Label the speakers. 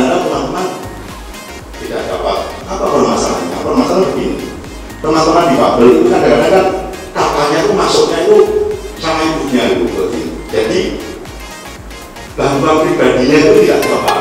Speaker 1: Anda teman-teman. Tidak dapat apa permasalahannya? Permasalahan begini. Teman-teman di Babel itu kan kadang-kadang kan kakaknya itu masuknya itu sama ibunya itu jadi bahan pribadinya itu tidak terpapar